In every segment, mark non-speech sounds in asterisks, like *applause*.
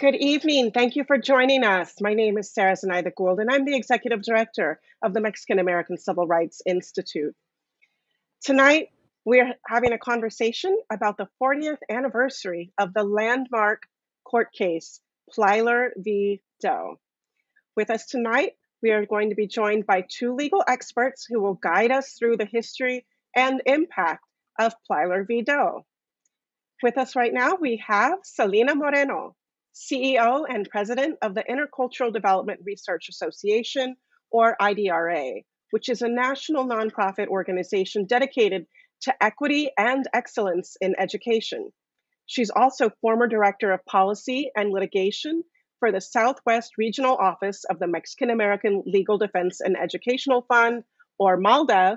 Good evening. Thank you for joining us. My name is Sarah Zenaida Gould, and I'm the Executive Director of the Mexican American Civil Rights Institute. Tonight, we're having a conversation about the 40th anniversary of the landmark court case, Plyler v. Doe. With us tonight, we are going to be joined by two legal experts who will guide us through the history and impact of Plyler v. Doe. With us right now, we have Celina Moreno, CEO and President of the Intercultural Development Research Association, or IDRA, which is a national nonprofit organization dedicated to equity and excellence in education. She's also former Director of Policy and Litigation for the Southwest Regional Office of the Mexican American Legal Defense and Educational Fund, or MALDEF,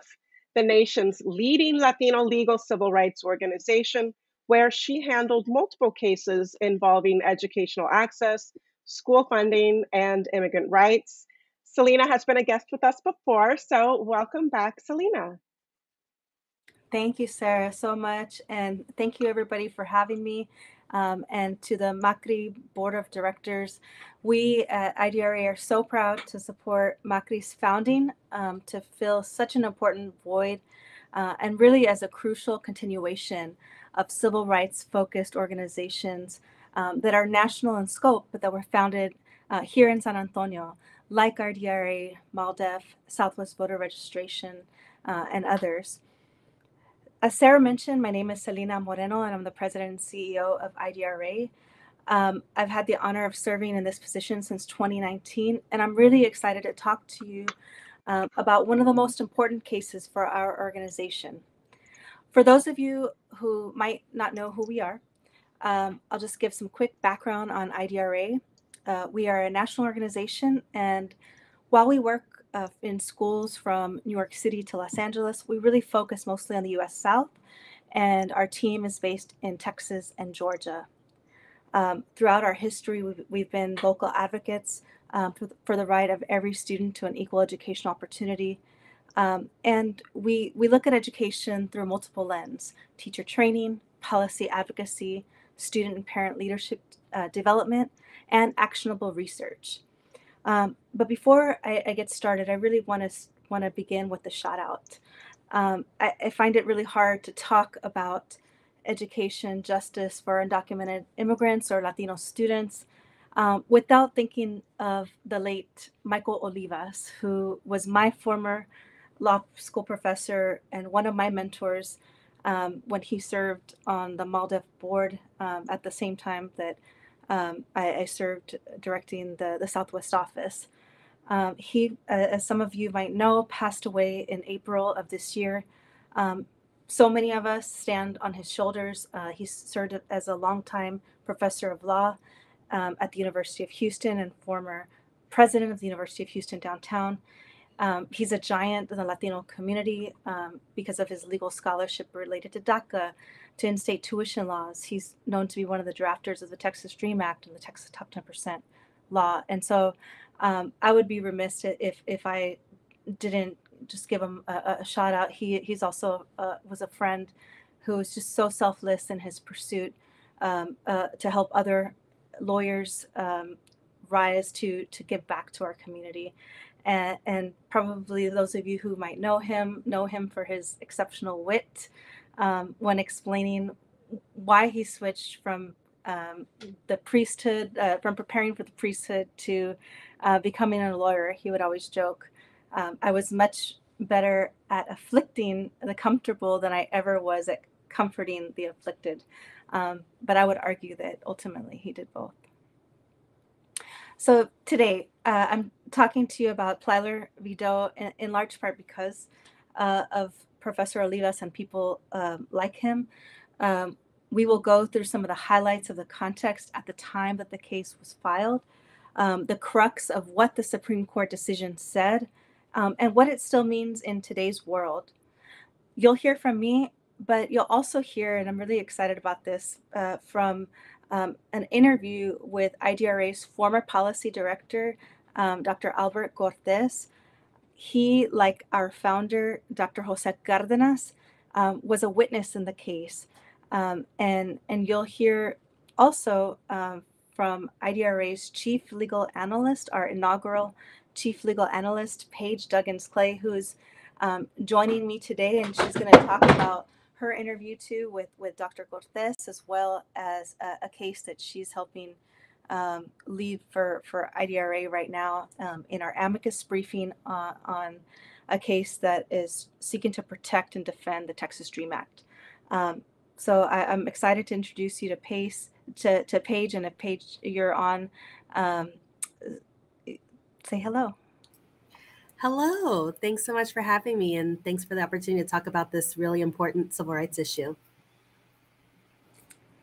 the nation's leading Latino legal civil rights organization where she handled multiple cases involving educational access, school funding, and immigrant rights. Celina has been a guest with us before, so welcome back, Celina. Thank you, Sarah, so much. And thank you, everybody, for having me. Um, and to the Macri Board of Directors, we at IDRA are so proud to support Macri's founding um, to fill such an important void uh, and really as a crucial continuation of civil rights focused organizations um, that are national in scope, but that were founded uh, here in San Antonio, like IDRA, MALDEF, Southwest Voter Registration, uh, and others. As Sarah mentioned, my name is Celina Moreno, and I'm the president and CEO of IDRA. Um, I've had the honor of serving in this position since 2019, and I'm really excited to talk to you um, about one of the most important cases for our organization. For those of you who might not know who we are, um, I'll just give some quick background on IDRA. Uh, we are a national organization, and while we work uh, in schools from New York City to Los Angeles, we really focus mostly on the US South, and our team is based in Texas and Georgia. Um, throughout our history, we've, we've been vocal advocates um, for, the, for the right of every student to an equal educational opportunity um, and we, we look at education through multiple lens teacher training, policy advocacy, student and parent leadership uh, development, and actionable research. Um, but before I, I, get started, I really want to want to begin with the shout out. Um, I, I, find it really hard to talk about education justice for undocumented immigrants or Latino students um, without thinking of the late Michael Olivas, who was my former law school professor and one of my mentors um, when he served on the MALDEF board um, at the same time that um, I, I, served directing the, the Southwest office. Um, he, uh, as some of you might know, passed away in April of this year. Um, so many of us stand on his shoulders. Uh, he served as a longtime professor of law um, at the University of Houston and former president of the University of Houston downtown. Um, he's a giant in the Latino community um, because of his legal scholarship related to DACA, to in state tuition laws. He's known to be one of the drafters of the Texas Dream Act and the Texas Top 10% law. And so um, I would be remiss if, if I didn't just give him a, a shout out. He, he's also uh, was a friend who was just so selfless in his pursuit um, uh, to help other lawyers um, rise to, to give back to our community and, and, probably those of you who might know him know him for his exceptional wit um, when explaining why he switched from um, the priesthood, uh, from preparing for the priesthood to uh, becoming a lawyer. He would always joke, um, I was much better at afflicting the comfortable than I ever was at comforting the afflicted. Um, but I would argue that ultimately he did both. So today, uh, I'm talking to you about Plyler v. Doe in, in large part because uh, of Professor Olivas and people um, like him. Um, we will go through some of the highlights of the context at the time that the case was filed, um, the crux of what the Supreme Court decision said, um, and what it still means in today's world. You'll hear from me, but you'll also hear, and I'm really excited about this, uh, from um, an interview with IDRA's former policy director, um, Dr. Albert Cortez. He, like our founder, Dr. Jose Cardenas, um, was a witness in the case. Um, and, and you'll hear also um, from IDRA's chief legal analyst, our inaugural chief legal analyst, Paige Duggins Clay, who's um, joining me today, and she's going to talk about her interview too with, with Dr. Cortez, as well as a, a case that she's helping um, lead for, for IDRA right now um, in our amicus briefing uh, on a case that is seeking to protect and defend the Texas Dream Act. Um, so I, am excited to introduce you to Pace, to, to Paige, and if Paige you're on, um, say hello. Hello. Thanks so much for having me, and thanks for the opportunity to talk about this really important civil rights issue.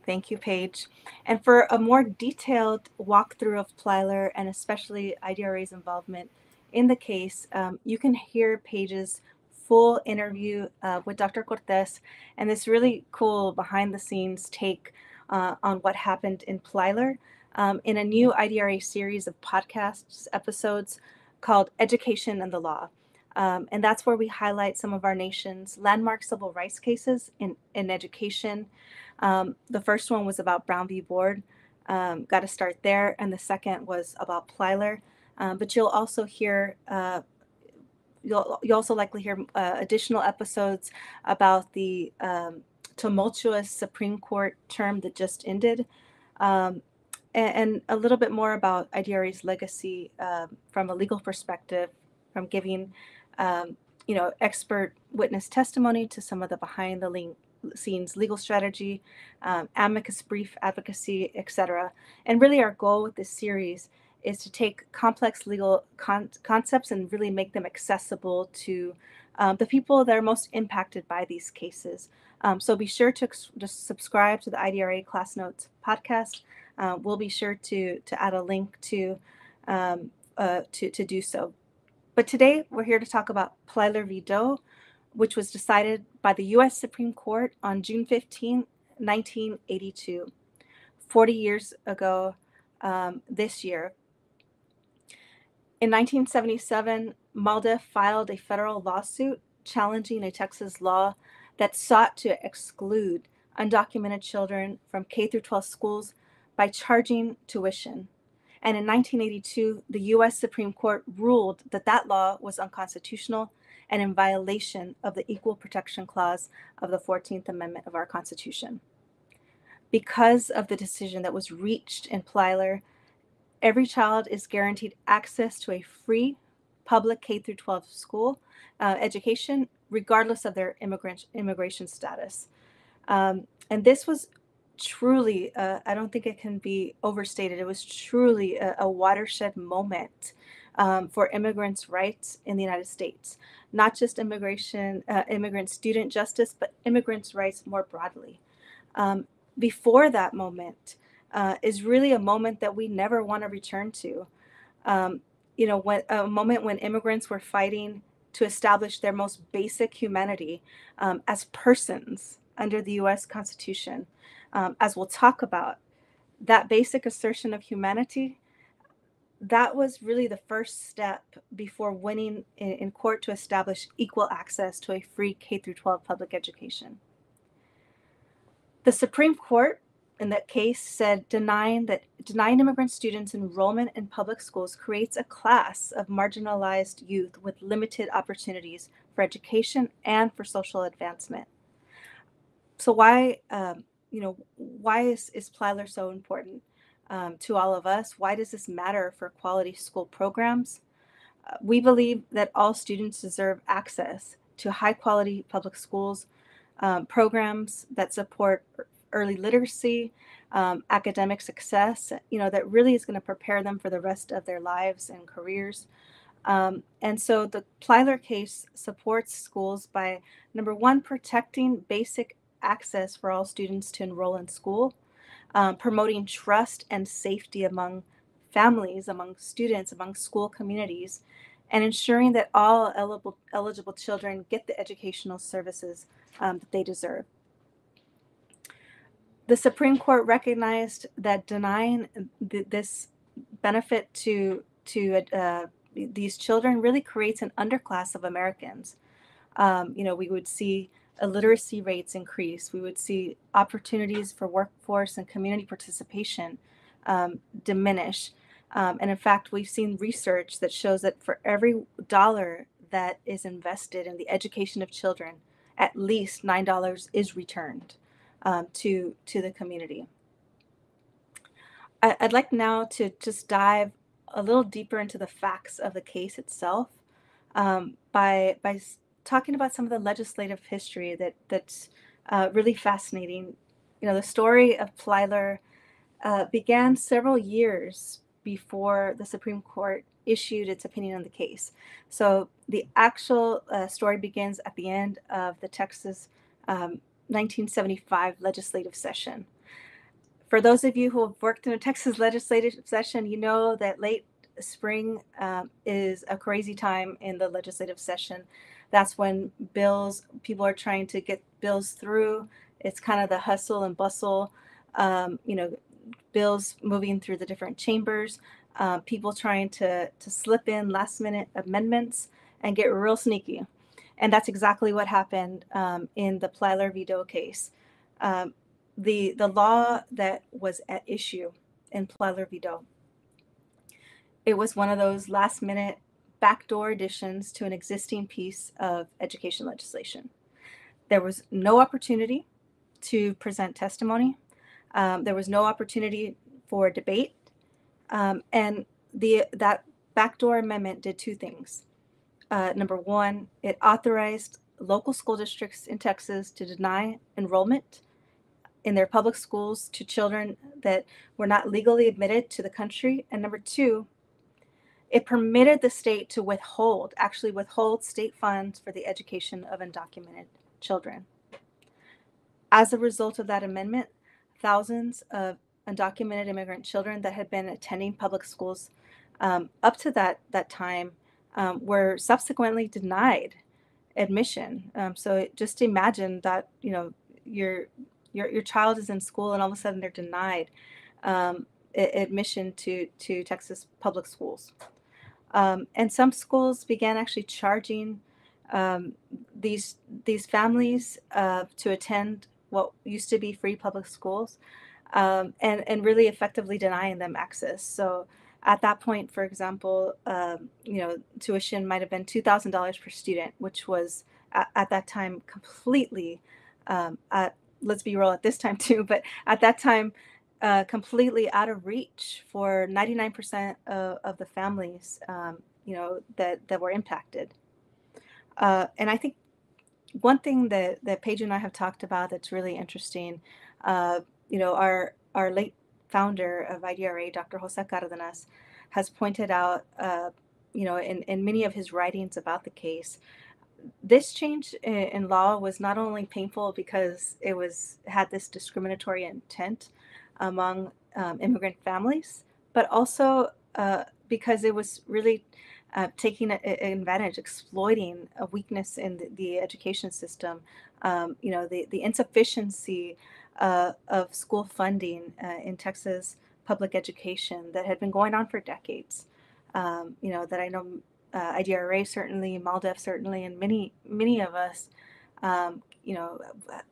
Thank you, Paige. And for a more detailed walkthrough of Plyler and especially IDRA's involvement in the case, um, you can hear Paige's full interview uh, with Dr. Cortez and this really cool behind the scenes take uh, on what happened in Plyler um, in a new IDRA series of podcasts episodes called Education and the Law. Um, and that's where we highlight some of our nation's landmark civil rights cases in, in education. Um, the first one was about Brown v. Board. Um, Got to start there. And the second was about Plyler. Um, but you'll also hear, uh, you'll, you also likely hear uh, additional episodes about the um, tumultuous Supreme Court term that just ended. Um, and, and a little bit more about IDRA's legacy um, from a legal perspective, from giving, um, you know, expert witness testimony to some of the behind the scenes legal strategy, um, amicus brief advocacy, etc. And really, our goal with this series is to take complex legal con- concepts and really make them accessible to um, the people that are most impacted by these cases. Um, so be sure to, to subscribe to the IDRA Class Notes podcast uh, we'll be sure to to add a link to um, uh, to to do so. But today we're here to talk about Plyler v. Doe, which was decided by the U.S. Supreme Court on June 15, 1982, 40 years ago um, this year. In 1977, MALDEF filed a federal lawsuit challenging a Texas law that sought to exclude undocumented children from K 12 schools by charging tuition. And in 1982, the US Supreme Court ruled that that law was unconstitutional and in violation of the Equal Protection Clause of the 14th Amendment of our Constitution. Because of the decision that was reached in Plyler, every child is guaranteed access to a free public K 12 school uh, education, regardless of their immigrant, immigration status. Um, and this was truly, uh, I don't think it can be overstated. It was truly a, a watershed moment um, for immigrants' rights in the United States, not just immigration, uh, immigrant student justice, but immigrants' rights more broadly. Um, before that moment uh, is really a moment that we never want to return to. Um, you know, when a moment when immigrants were fighting to establish their most basic humanity um, as persons under the U.S. Constitution um, as we'll talk about, that basic assertion of humanity, that was really the first step before winning in, in court to establish equal access to a free K 12 public education. The Supreme Court in that case said denying that denying immigrant students enrollment in public schools creates a class of marginalized youth with limited opportunities for education and for social advancement. So why um, you know, why is, is Plyler so important um, to all of us? Why does this matter for quality school programs? Uh, we believe that all students deserve access to high quality public schools, um, programs that support early literacy, um, academic success, you know, that really is going to prepare them for the rest of their lives and careers. Um, and so the Plyler case supports schools by number one, protecting basic access for all students to enroll in school, um, promoting trust and safety among families, among students, among school communities, and ensuring that all eligible, eligible children get the educational services um, that they deserve. The Supreme Court recognized that denying th- this benefit to to uh, these children really creates an underclass of Americans. Um, you know, we would see illiteracy rates increase. We would see opportunities for workforce and community participation um, diminish. Um, and in fact, we've seen research that shows that for every dollar that is invested in the education of children, at least nine dollars is returned um, to to the community. I, would like now to just dive a little deeper into the facts of the case itself um, by by talking about some of the legislative history that that's uh, really fascinating. You know, the story of Plyler uh, began several years before the Supreme Court issued its opinion on the case. So the actual uh, story begins at the end of the Texas um, 1975 legislative session. For those of you who have worked in a Texas legislative session, you know that late spring um, is a crazy time in the legislative session. That's when bills, people are trying to get bills through. It's kind of the hustle and bustle, um, you know, bills moving through the different chambers, uh, people trying to, to slip in last minute amendments and get real sneaky. And that's exactly what happened um, in the Plyler v. Doe case. Um, the, the law that was at issue in Plyler v. Doe, it was one of those last minute backdoor additions to an existing piece of education legislation. There was no opportunity to present testimony. Um, there was no opportunity for debate. Um, and the that backdoor amendment did two things. Uh, number one, it authorized local school districts in Texas to deny enrollment in their public schools to children that were not legally admitted to the country. And number two, it permitted the state to withhold, actually withhold state funds for the education of undocumented children. As a result of that amendment, thousands of undocumented immigrant children that had been attending public schools um, up to that that time um, were subsequently denied admission. Um, so just imagine that you know your your your child is in school and all of a sudden they're denied um, admission to to Texas public schools. Um, and some schools began actually charging um, these these families uh, to attend what used to be free public schools um, and, and really effectively denying them access. So at that point, for example, um, you know, tuition might have been $2,000 per student, which was at, at that time completely, um, at, let's be real at this time too, *laughs* but at that time, uh, completely out of reach for 99% of, of the families, um, you know, that, that were impacted. Uh, and I think one thing that, that Paige and I have talked about that's really interesting, uh, you know, our our late founder of IDRA, Dr. Jose Cardenas, has pointed out, uh, you know, in, in many of his writings about the case, this change in, in law was not only painful because it was had this discriminatory intent among um, immigrant families, but also uh, because it was really uh, taking an advantage, exploiting a weakness in the, the education system. Um, you know, the, the insufficiency uh, of school funding uh, in Texas public education that had been going on for decades. Um, you know, that I know uh, IDRA certainly, MALDEF certainly, and many, many of us, um, you know,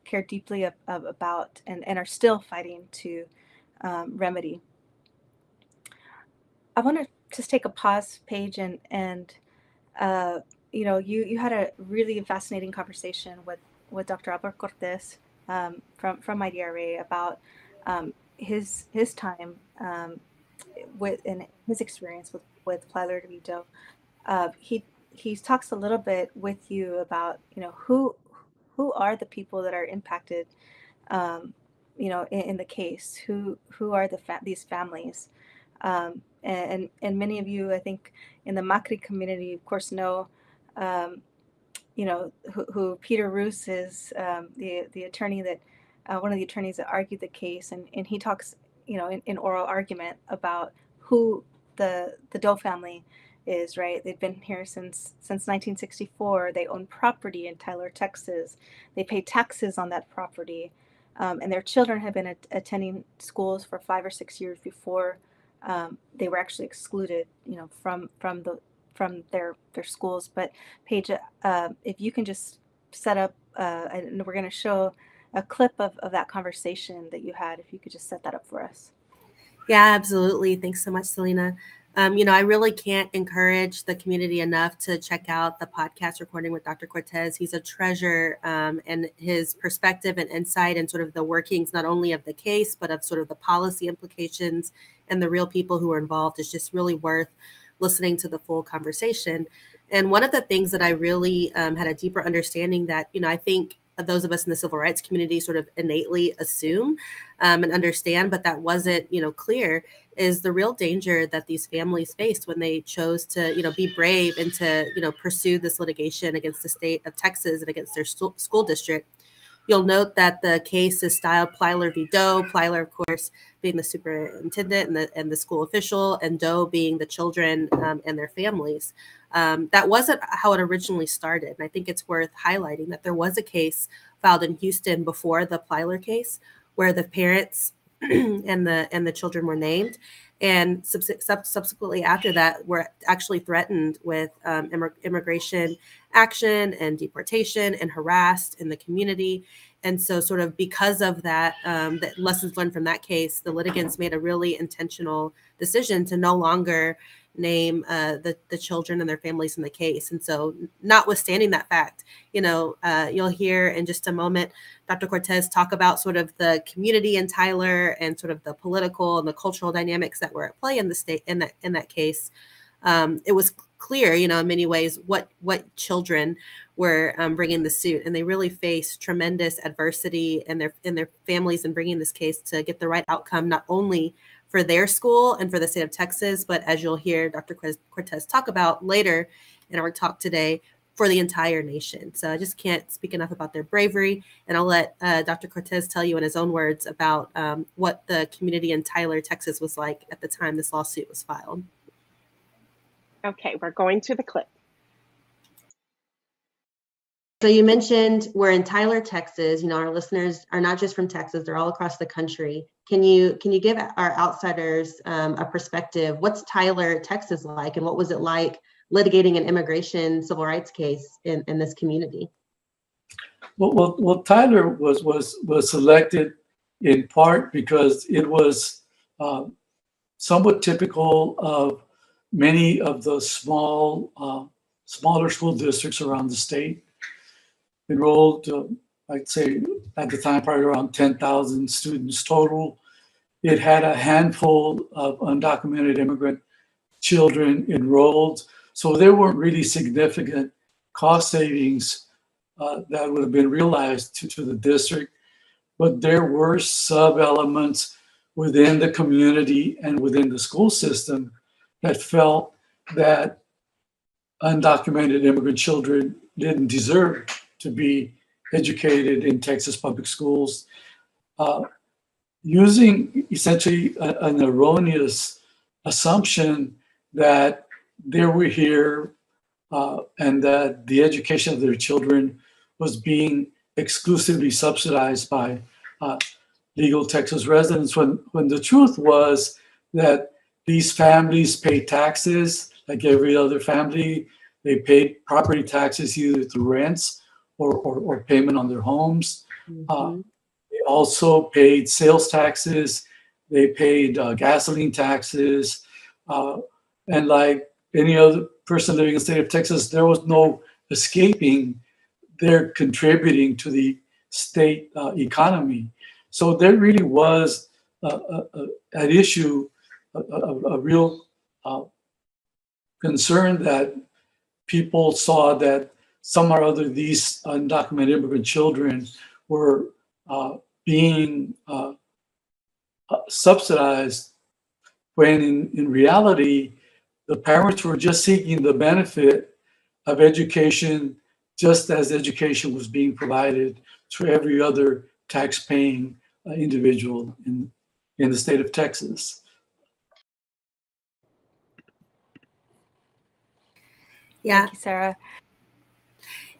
care deeply ab- ab- about and, and are still fighting to um, remedy. I want to just take a pause Paige and, and uh, you know, you, you had a really fascinating conversation with, with Dr. Albert Cortez um, from from IDRA about um, his his time um, with and his experience with with Plyler. Doe. Uh, he he talks a little bit with you about you know who who are the people that are impacted um, you know in, in, the case? Who who are the fa- these families? Um, and and many of you I think in the MACRI community of course know um, you know, who, who Peter Roos is, um, the the attorney that uh, one of the attorneys that argued the case, and, and he talks, you know, in, in oral argument about who the the Doe family is. Right, they've been here since since 1964. They own property in Tyler, Texas. They pay taxes on that property, um, and their children have been a- attending schools for five or six years before um, they were actually excluded, you know, from from the from their their schools. But Paige, uh, if you can just set up, uh, and we're going to show a clip of, of that conversation that you had. If you could just set that up for us. Yeah, absolutely. Thanks so much, Celina. Um, you know, I really can't encourage the community enough to check out the podcast recording with Dr. Cortez. He's a treasure, um, and his perspective and insight and sort of the workings not only of the case, but of sort of the policy implications and the real people who are involved is just really worth listening to the full conversation. And one of the things that I really um, had a deeper understanding that, you know, I think those of us in the civil rights community sort of innately assume um, and understand, but that wasn't, you know, clear is the real danger that these families faced when they chose to, you know, be brave and to, you know, pursue this litigation against the state of Texas and against their school district. You'll note that the case is styled Plyler v. Doe. Plyler, of course, being the superintendent and the, and the school official, and Doe being the children um, and their families. Um, that wasn't how it originally started. And I think it's worth highlighting that there was a case filed in Houston before the Plyler case where the parents *clears throat* and the and the children were named. And sub- subsequently after that were actually threatened with um, immig- immigration action and deportation and harassed in the community. And so sort of because of that um, the lessons learned from that case the litigants made a really intentional decision to no longer name uh, the the children and their families in the case. And so, notwithstanding that fact, you know, uh, you'll hear in just a moment Dr. Cortez talk about sort of the community in Tyler and sort of the political and the cultural dynamics that were at play in the state in that in that case. Um, it was clear, you know, in many ways what what children were um, bringing the suit, and they really faced tremendous adversity in their in their families in bringing this case to get the right outcome, not only for their school and for the state of Texas, but as you'll hear Dr. Cortez talk about later in our talk today, for the entire nation. So I just can't speak enough about their bravery. And I'll let uh, Dr. Cortez tell you in his own words about um, what the community in Tyler, Texas was like at the time this lawsuit was filed. Okay, we're going to the clip. So you mentioned we're in Tyler, Texas. You know, our listeners are not just from Texas; they're all across the country. Can you can you give our outsiders um, a perspective? What's Tyler, Texas like, and what was it like litigating an immigration civil rights case in, in this community? Well, well, well, Tyler was was was selected in part because it was uh, somewhat typical of many of the small, uh, smaller school districts around the state enrolled, uh, I'd say at the time, probably around 10,000 students total. It had a handful of undocumented immigrant children enrolled. So there weren't really significant cost savings uh, that would have been realized to, to the district. But there were sub elements within the community and within the school system that felt that undocumented immigrant children didn't deserve to be educated in Texas public schools, uh, using essentially a, an erroneous assumption that they were here uh, and that the education of their children was being exclusively subsidized by uh, legal Texas residents, when, when the truth was that these families pay taxes like every other family. They paid property taxes either through rents or, or, or payment on their homes. Mm-hmm. Uh, they also paid sales taxes. They paid uh, gasoline taxes. Uh, and like any other person living in the state of Texas, there was no escaping. They're contributing to the state uh, economy. So there really was a, a, a, an issue, a, real uh, concern that people saw that some or other these undocumented immigrant children were uh, being uh, uh, subsidized when in, in reality the parents were just seeking the benefit of education just as education was being provided to every other tax-paying uh, individual in, in the state of Texas. Yeah. Thank you, Sarah.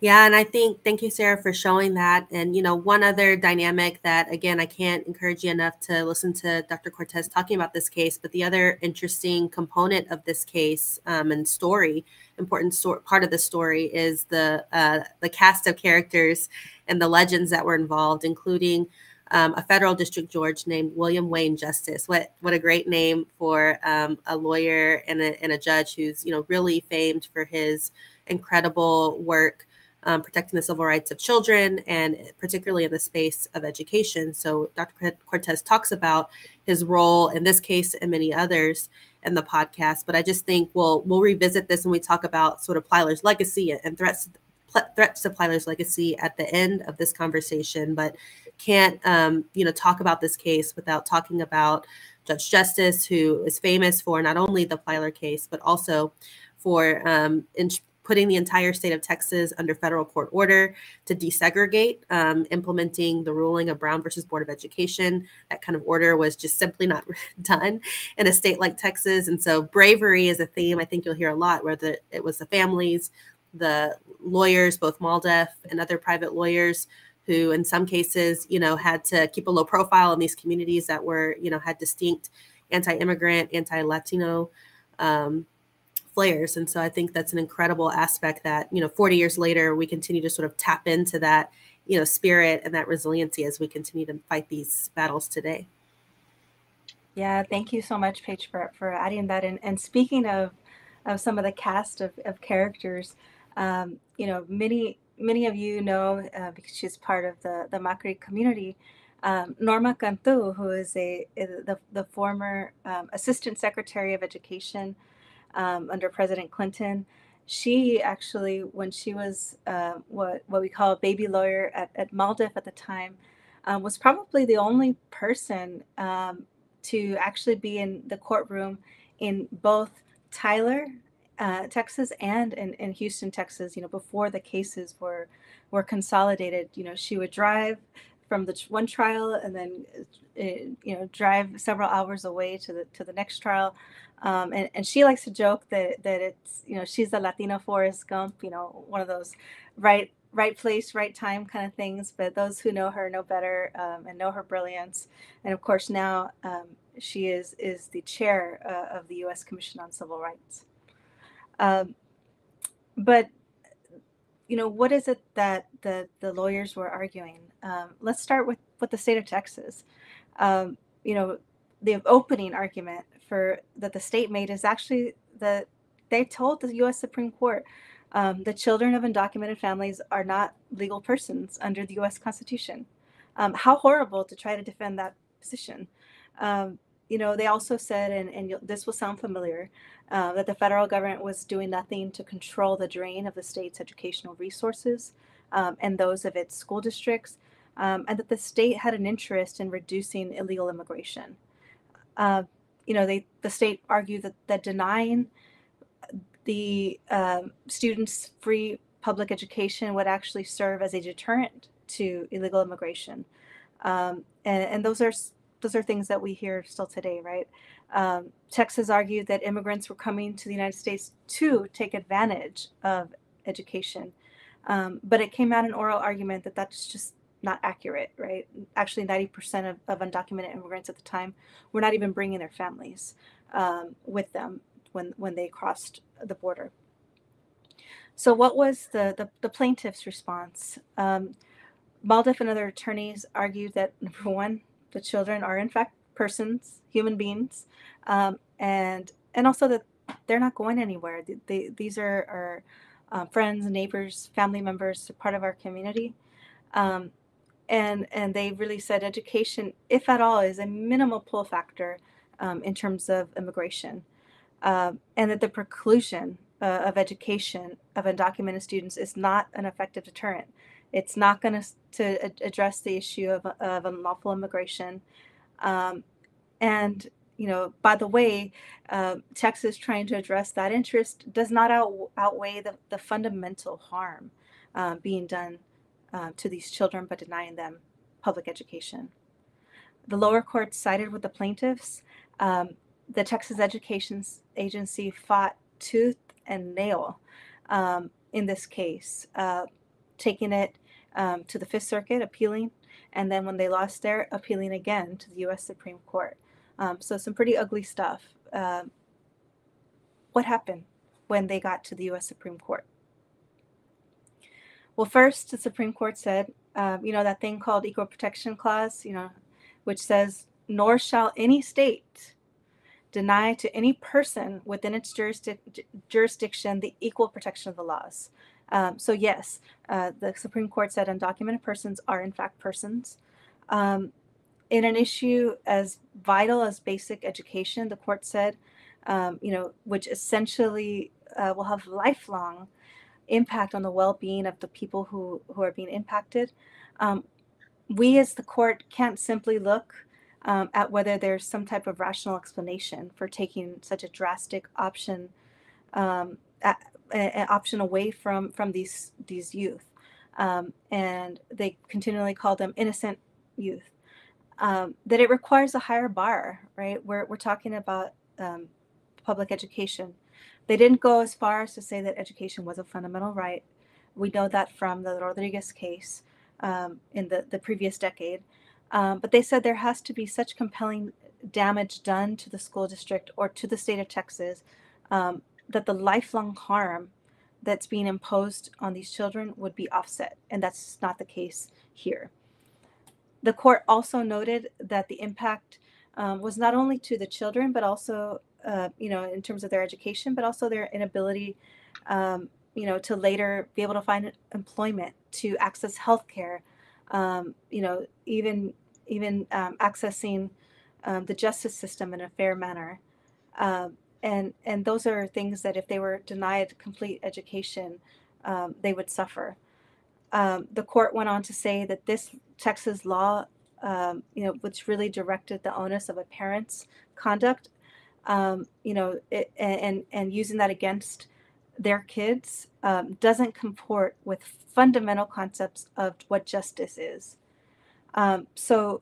Yeah, and I think thank you, Sarah, for showing that. And you know, one other dynamic that again I can't encourage you enough to listen to Dr. Cortez talking about this case, but the other interesting component of this case um, and story, important so- part of the story is the uh, the cast of characters and the legends that were involved, including um, a federal district judge named William Wayne Justice. What what a great name for um, a lawyer and a, and a judge who's you know really famed for his incredible work um, protecting the civil rights of children and particularly in the space of education. So Dr. Cortez talks about his role in this case and many others in the podcast. But I just think we'll we'll revisit this when we talk about sort of Plyler's legacy and threats threats to Plyler's legacy at the end of this conversation. But can't um, you know talk about this case without talking about Judge Justice, who is famous for not only the Plyler case but also for um, in, putting the entire state of Texas under federal court order to desegregate, um, implementing the ruling of Brown versus Board of Education. That kind of order was just simply not *laughs* done in a state like Texas. And so bravery is a theme I think you'll hear a lot, where the, it was the families, the lawyers, both MALDEF and other private lawyers who in some cases, you know, had to keep a low profile in these communities that were, you know, had distinct anti-immigrant, anti-Latino um, flares. And so I think that's an incredible aspect that, you know, 40 years later, we continue to sort of tap into that, you know, spirit and that resiliency as we continue to fight these battles today. Yeah, thank you so much, Paige, for, for adding that. And, and speaking of, of some of the cast of, of characters, um, you know, many many of you know uh, because she's part of the the MACRI community. Um, Norma Cantu, who is a, the, the former um, Assistant Secretary of Education um, under President Clinton. She actually, when she was uh, what what we call a baby lawyer at, at MALDEF at the time, um, was probably the only person um, to actually be in the courtroom in both Tyler, uh, Texas, and in, in Houston, Texas. You know, before the cases were were consolidated. You know, she would drive from the one trial and then uh, you know drive several hours away to the to the next trial um, and, and she likes to joke that that it's you know she's the Latina Forrest Gump, you know, one of those right right place, right time kind of things. But those who know her know better um, and know her brilliance. And of course, now um, she is is the chair uh, of the U.S. Commission on Civil Rights. Um, but you know, what is it that the the lawyers were arguing? Um, let's start with with the state of Texas. Um, you know, the opening argument for that the state made is actually that they told the U.S. Supreme Court um, the children of undocumented families are not legal persons under the U.S. Constitution. Um, how horrible to try to defend that position. Um, you know, they also said, and, and this will sound familiar, uh, that the federal government was doing nothing to control the drain of the state's educational resources um, and those of its school districts, um, and that the state had an interest in reducing illegal immigration. Uh, you know, they the state argued that that denying the um, students free public education would actually serve as a deterrent to illegal immigration, um, and, and those are those are things that we hear still today, right? Um, Texas argued that immigrants were coming to the United States to take advantage of education, um, but it came out in oral argument that that's just not accurate, right? Actually, 90% of, of undocumented immigrants at the time were not even bringing their families um, with them when, when they crossed the border. So, what was the, the, the plaintiff's response? Um, MALDEF and other attorneys argued that *laughs* number one, the children are in fact persons, human beings, um, and and also that they're not going anywhere. They, they, these are, are uh, friends, neighbors, family members, part of our community. Um, and and they really said education, if at all, is a minimal pull factor um, in terms of immigration, um, and that the preclusion uh, of education of undocumented students is not an effective deterrent. It's not going to address the issue of, of unlawful immigration, um, and you know, by the way, uh, Texas trying to address that interest does not out, outweigh the, the fundamental harm uh, being done uh, to these children by denying them public education. The lower court sided with the plaintiffs. Um, the Texas Education Agency fought tooth and nail um, in this case, uh, taking it um, to the Fifth Circuit, appealing, and then when they lost there, appealing again to the U.S. Supreme Court. Um, so some pretty ugly stuff. Uh, what happened when they got to the U.S. Supreme Court? Well, first, the Supreme Court said um, you know, that thing called Equal Protection Clause, you know, which says, nor shall any state deny to any person within its jurisdic- jurisdiction the equal protection of the laws. Um, so, yes, uh, the Supreme Court said undocumented persons are, in fact, persons. Um, in an issue as vital as basic education, the court said, um, you know, which essentially uh, will have lifelong impact on the well-being of the people who who are being impacted. Um, we, as the court, can't simply look um, at whether there's some type of rational explanation for taking such a drastic option um, an option away from from these these youth, um, and they continually call them innocent youth. Um, that it requires a higher bar, right? We're we're talking about um, public education. They didn't go as far as to say that education was a fundamental right. We know that from the Rodriguez case um, in the, the previous decade. Um, but they said there has to be such compelling damage done to the school district or to the state of Texas um, that the lifelong harm that's being imposed on these children would be offset. And that's not the case here. The court also noted that the impact um, was not only to the children, but also uh, you know, in terms of their education, but also their inability, um, you know, to later be able to find employment, to access healthcare, um, you know, even even um, accessing um, the justice system in a fair manner. Um, and and those are things that if they were denied complete education, um, they would suffer. the court went on to say that this Texas law, you know, which really directed the onus of a parent's conduct um, you know, it, and and using that against their kids um, doesn't comport with fundamental concepts of what justice is. Um, so,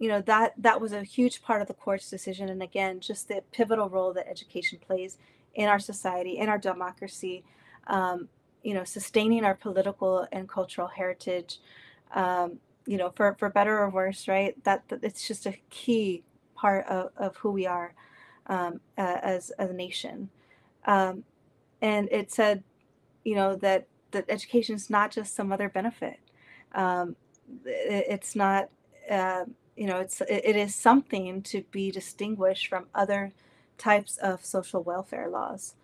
you know that that was a huge part of the court's decision, and again, just the pivotal role that education plays in our society, in our democracy. Um, you know, sustaining our political and cultural heritage. Um, you know, for for better or worse, right? That, that it's just a key part of, of who we are um, as, as a nation. Um, and it said, you know, that, that education is not just some other benefit. Um, it, it's not, uh, you know, it's, it, is something to be distinguished from other types of social welfare laws.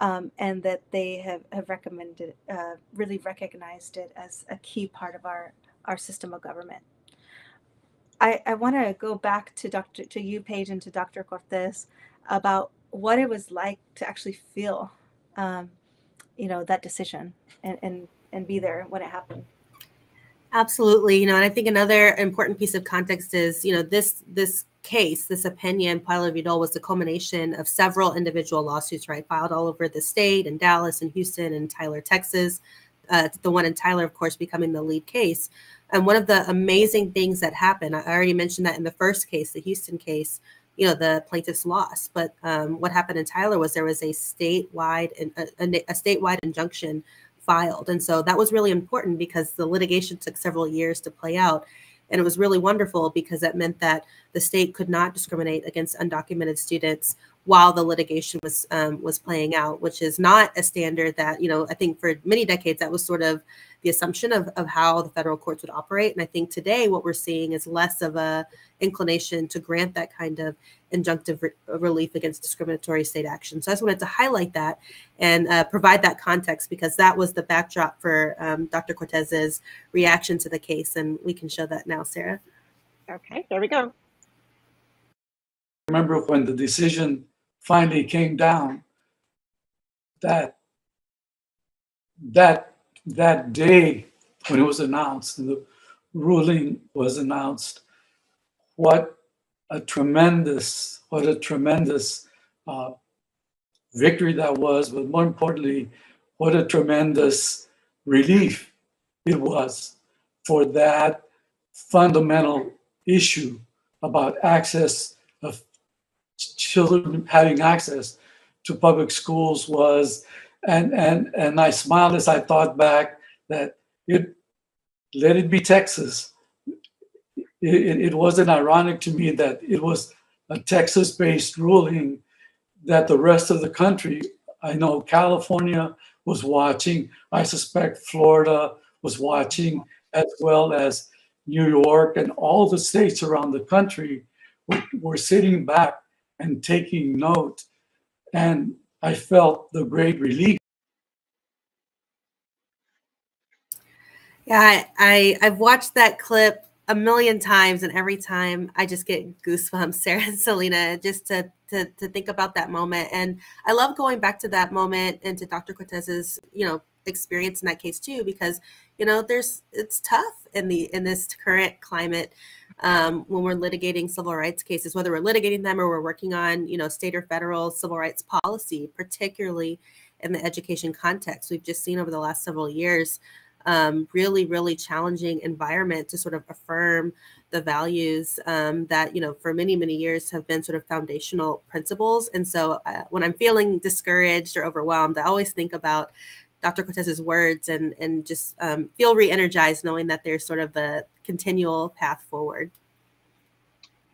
Um, and that they have, have recommended, uh, really recognized it as a key part of our, our system of government. I, I want to go back to Dr. to you, Paige, and to Dr. Cortez about what it was like to actually feel, um, you know, that decision and, and, and be there when it happened. Absolutely. You know, and I think another important piece of context is, you know, this, this case, this opinion, Plyler v. Doe was the culmination of several individual lawsuits, right, filed all over the state in Dallas and Houston and Tyler, Texas. Uh, the one in Tyler, of course, becoming the lead case. And one of the amazing things that happened, I already mentioned that in the first case, the Houston case, you know the plaintiffs lost. But um, what happened in Tyler was there was a statewide a, a statewide injunction filed, and so that was really important because the litigation took several years to play out. And it was really wonderful because that meant that the state could not discriminate against undocumented students while the litigation was um, was playing out, which is not a standard that you know I think for many decades that was sort of the assumption of, of how the federal courts would operate. And I think today what we're seeing is less of a inclination to grant that kind of injunctive re- relief against discriminatory state action. So I just wanted to highlight that and uh, provide that context because that was the backdrop for um, Dr. Cortez's reaction to the case, and we can show that now, Sarah. Okay, there we go. Remember when the decision finally came down that that that day when it was announced the ruling was announced what a tremendous what a tremendous uh, victory that was but more importantly what a tremendous relief it was for that fundamental issue about access children having access to public schools was and and and I smiled as I thought back that it let it be Texas. It, it wasn't ironic to me that it was a Texas-based ruling that the rest of the country, I know California was watching, I suspect Florida was watching, as well as New York and all the states around the country were, were sitting back and taking note. And I felt the great relief. Yeah, I, I I've watched that clip a million times, and every time I just get goosebumps, *laughs* Sarah and Celina, just to to to think about that moment. And I love going back to that moment and to Dr. Cortez's, you know, experience in that case too, because you know, there's it's tough in the in this current climate um, when we're litigating civil rights cases, whether we're litigating them or we're working on, you know, state or federal civil rights policy, particularly in the education context. We've just seen over the last several years um, really, really challenging environment to sort of affirm the values um, that, you know, for many, many years have been sort of foundational principles. And so uh, when I'm feeling discouraged or overwhelmed, I always think about Dr. Cortez's words and, and just um, feel re-energized knowing that there's sort of the continual path forward.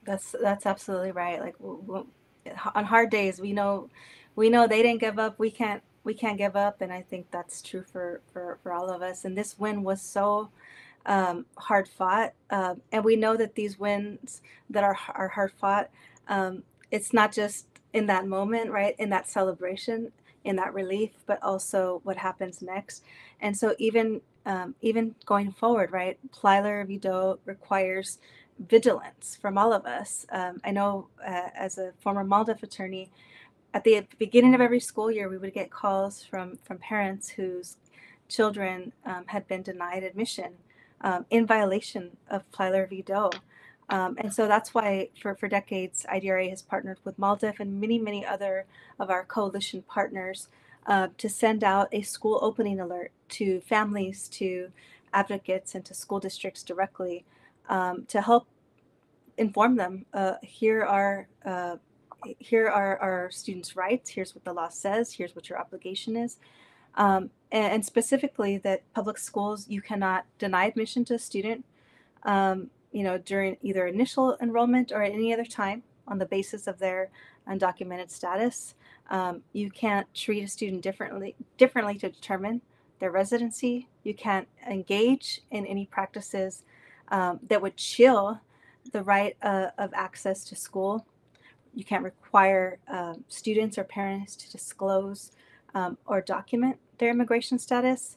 That's, that's absolutely right. Like on hard days, we know, we know they didn't give up. We can't we can't give up and i think that's true for for, for all of us and this win was so um, hard fought um, and we know that these wins that are, are hard fought um, it's not just in that moment right in that celebration in that relief but also what happens next and so even um, even going forward right plyler v doe requires vigilance from all of us um, i know uh, as a former MALDEF attorney at the beginning of every school year, we would get calls from from parents whose children um, had been denied admission um, in violation of Plyler v. Um, and so that's why for, for decades, IDRA has partnered with MALDEF and many, many other of our coalition partners uh, to send out a school opening alert to families, to advocates, and to school districts directly um, to help inform them. Uh, here are uh, here are our students' rights. Here's what the law says. Here's what your obligation is. Um, and, and, specifically that public schools, you cannot deny admission to a student, um, you know, during either initial enrollment or at any other time on the basis of their undocumented status. Um, you can't treat a student differently differently to determine their residency. You can't engage in any practices um, that would chill the right uh, of access to school you can't require uh, students or parents to disclose um, or document their immigration status.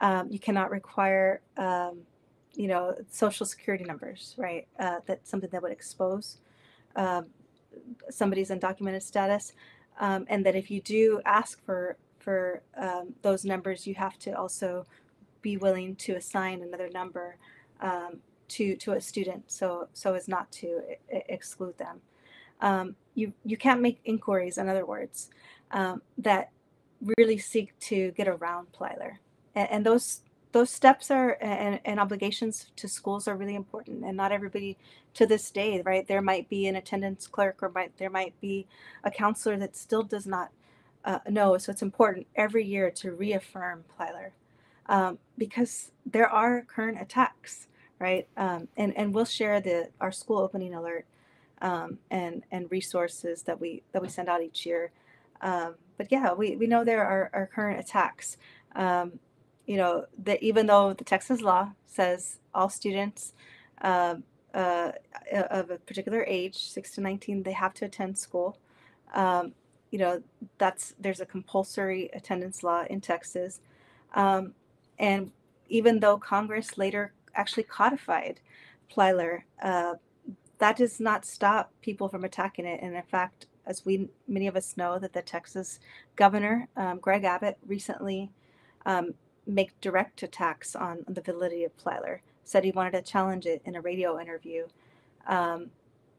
Um, you cannot require, um, you know, social security numbers, right? Uh, that's something that would expose um, somebody's undocumented status. Um, and that if you do ask for for um, those numbers, you have to also be willing to assign another number to to a student, so so as not to I- exclude them um, you you can't make inquiries in other words um, that really seek to get around Plyler and, and those those steps are and, and, obligations to schools are really important and not everybody to this day right there might be an attendance clerk or might there might be a counselor that still does not uh, know so it's important every year to reaffirm Plyler um, because there are current attacks right um, and and we'll share the our school opening alert um, and and resources that we that we send out each year. Um, but yeah, we, we know there are, are current attacks. Um, you know that even though the Texas law says all students uh, uh, of a particular age, six to nineteen, they have to attend school. Um, you know that's there's a compulsory attendance law in Texas, um, and even though Congress later actually codified Plyler uh, that does not stop people from attacking it. And in fact, as we many of us know, that the Texas governor um, Greg Abbott recently um, make direct attacks on, the validity of Plyler. Said he wanted to challenge it in a radio interview. Um,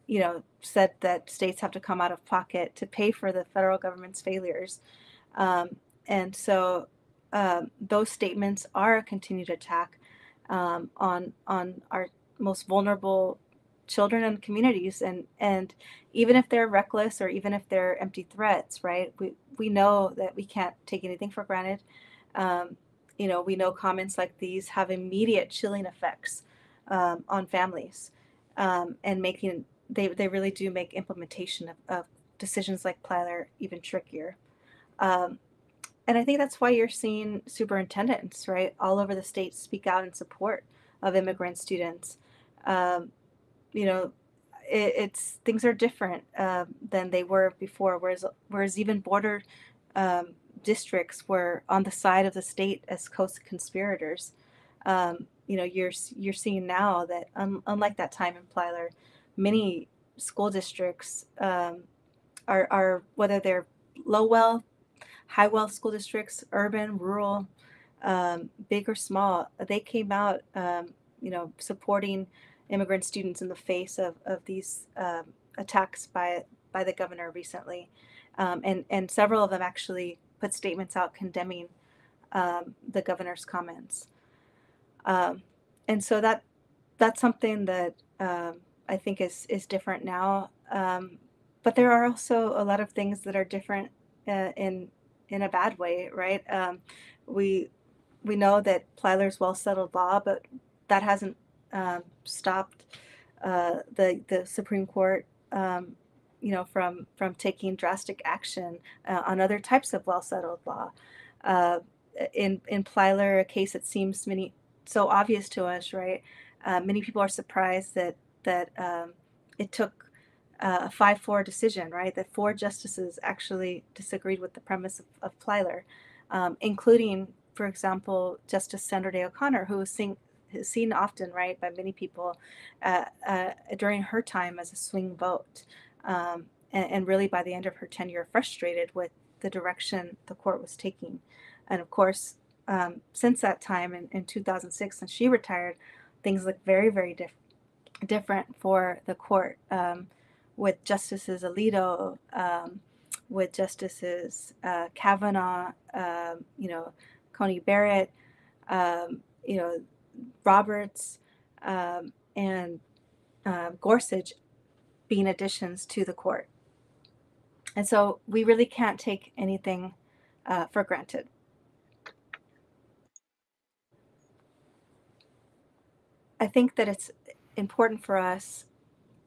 you know, said that states have to come out of pocket to pay for the federal government's failures. Um, and so um, those statements are a continued attack um, on on our most vulnerable children and communities and and even if they're reckless or even if they're empty threats right we we know that we can't take anything for granted um, you know we know comments like these have immediate chilling effects um, on families um, and making they, they really do make implementation of, of decisions like Plyler even trickier um, and i think that's why you're seeing superintendents right all over the state speak out in support of immigrant students. Um, you know, it, it's things are different uh, than they were before. Whereas whereas even border um, districts were on the side of the state as co-conspirators. Um, you know, you're you're seeing now that un, unlike that time in Plyler, many school districts um, are are whether they're low wealth, high wealth school districts, urban, rural, um, big or small, they came out, um, you know, supporting immigrant students in the face of, of these um, attacks by by the governor recently, um, and and several of them actually put statements out condemning um, the governor's comments, um, and so that that's something that um, I think is is different now. Um, but there are also a lot of things that are different uh, in in a bad way, right? we we know that Plyler's well settled law, but that hasn't um, stopped uh, the the Supreme Court, um, you know, from from taking drastic action uh, on other types of well settled law. Uh, in in Plyler, a case that seems many so obvious to us, right? Uh, many people are surprised that that um, it took uh, a five four decision, right? That four justices actually disagreed with the premise of, of Plyler, um, including, for example, Justice Sandra Day O'Connor, who was seen often, right, by many people uh, uh, during her time as a swing vote. Um, and, and, really, by the end of her tenure, frustrated with the direction the court was taking. And of course, um, since that time in, in 2006, since she retired, things look very, very diff- different for the court um, with Justices Alito, um, with Justices uh, Kavanaugh, um, you know, Coney Barrett, um, you know, Roberts and uh, Gorsuch being additions to the court. And so we really can't take anything uh, for granted. I think that it's important for us,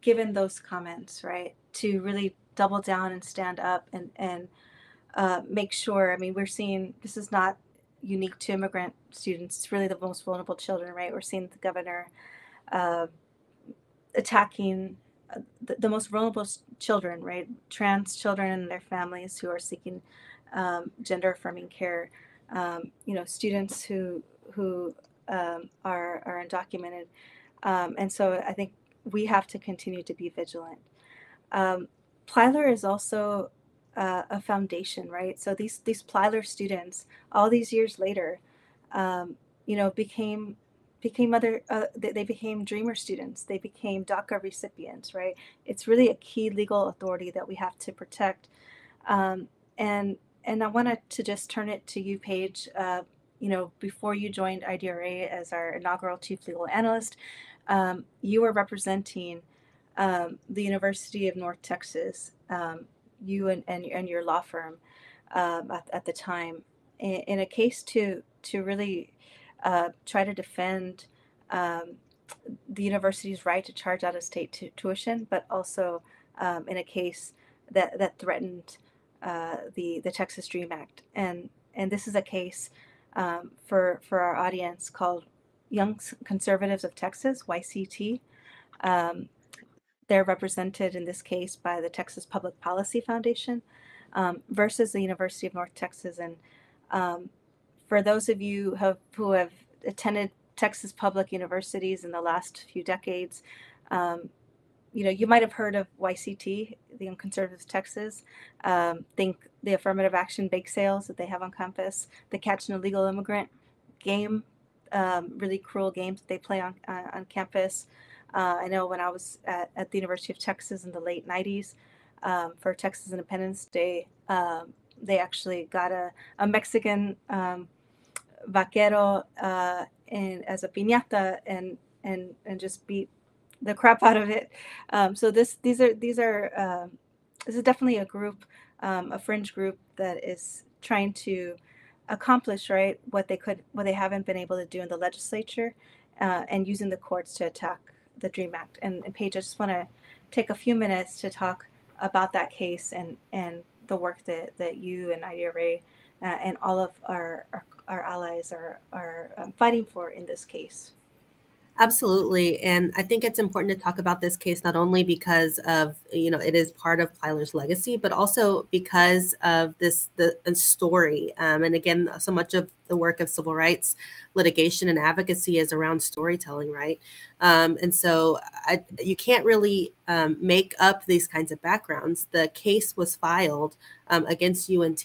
given those comments, right, to really double down and stand up and and uh, make sure. I mean, we're seeing this is not unique to immigrant students. It's really the most vulnerable children, right? We're seeing the governor uh, attacking the, the, most vulnerable children, right? Trans children and their families who are seeking um, gender affirming care. Um, you know, students who who um, are are undocumented, um, and so I think we have to continue to be vigilant. Um, Plyler is also uh, a foundation, right? So these these Plyler students, all these years later, um, you know, became became other uh, they, became dreamer students. They became daca recipients right? It's really a key legal authority that we have to protect. Um, and and i wanted to just turn it to you paige. Uh, you know before you joined idra as our inaugural chief legal analyst um, you were representing um, the university of north texas um, you and, and, and your law firm um, at, at the time. In, in, a case to to really uh, try to defend um, the university's right to charge out of state t- tuition, but also um, in a case that that threatened uh, the the Texas Dream Act, and and this is a case um, for for our audience called Young Conservatives of Texas (YCT). Um, they're represented in this case by the Texas Public Policy Foundation um, versus the University of North Texas. And um, for those of you have, who have attended Texas public universities in the last few decades, um, you know, you might have heard of YCT, the Young Conservatives Texas. Um, think the affirmative action bake sales that they have on campus, the Catch an Illegal Immigrant game, um, really cruel games that they play on uh, on campus. Uh, I know when I was at, at, the University of Texas in the late 90s um, for Texas Independence Day, um, they actually got a, a Mexican um, vaquero uh, in, as a piñata and, and, and just beat the crap out of it. Um, so this these are these are um, this is definitely a group, um, a fringe group that is trying to accomplish right what they could what they haven't been able to do in the legislature uh, and using the courts to attack the DREAM Act. And, and Paige, I just want to take a few minutes to talk about that case and, and the work that, that you and IDRA uh, and all of our, our, our allies are, are um, fighting for in this case. Absolutely. And I think it's important to talk about this case not only because of, you know, it is part of Plyler's legacy, but also because of this the, story. Um, and again, so much of the work of civil rights litigation and advocacy is around storytelling, right? Um, and so I, you can't really um, make up these kinds of backgrounds. The case was filed um, against UNT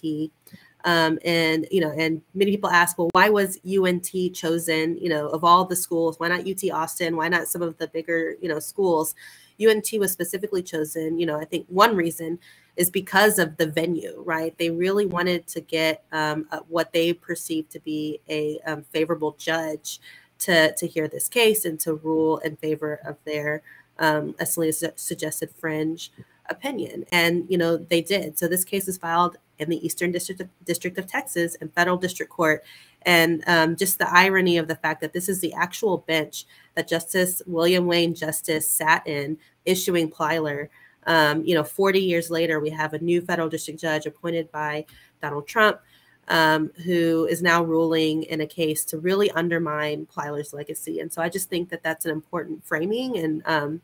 um, and you know, and many people ask, well, why was UNT chosen? You know, of all the schools, why not UT Austin? Why not some of the bigger, you know, schools? UNT was specifically chosen. You know, I think one reason is because of the venue, right? They really wanted to get um, what they perceived to be a um, favorable judge to to hear this case and to rule in favor of their, um, as Celina suggested, fringe opinion. And you know, they did. So this case is filed in the Eastern District of, District of Texas and federal district court. And um, just the irony of the fact that this is the actual bench that Justice William Wayne Justice sat in, issuing Plyler. Um, you know, 40 years later, we have a new federal district judge appointed by Donald Trump, um, who is now ruling in a case to really undermine Plyler's legacy. And so I just think that that's an important framing and um,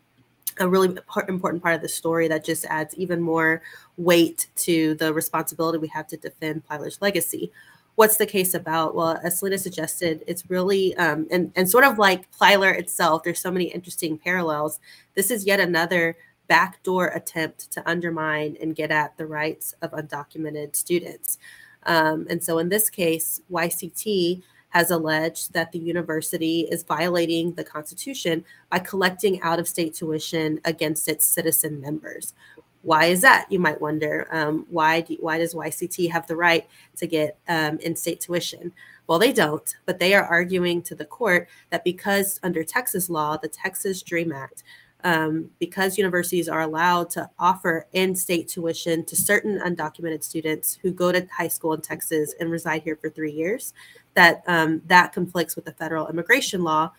a really important part of the story that just adds even more weight to the responsibility we have to defend Plyler's legacy. What's the case about? Well, as Celina suggested, it's really um, and and sort of like Plyler itself. There's so many interesting parallels. This is yet another backdoor attempt to undermine and get at the rights of undocumented students. Um, and so in this case, YCT has alleged that the university is violating the Constitution by collecting out of state tuition against its citizen members. Why is that? You might wonder. Um, why, do, why does YCT have the right to get um, in state tuition? Well, they don't, but they are arguing to the court that because under Texas law, the Texas DREAM Act, um, because universities are allowed to offer in state tuition to certain undocumented students who go to high school in Texas and reside here for three years, that um, that conflicts with the federal immigration law